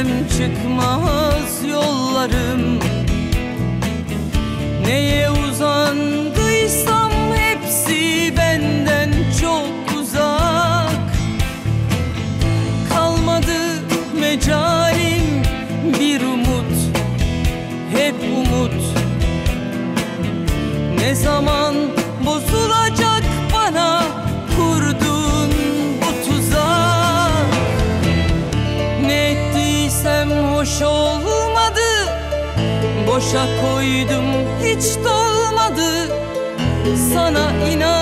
gitsem çıkmaz yollarım. Neye uzandıysam hepsi benden çok uzak. Kalmadı mecalim bir umut hep umut. Ne zaman bozulur boş olmadı. Boşa koydum hiç dolmadı. Sana hayat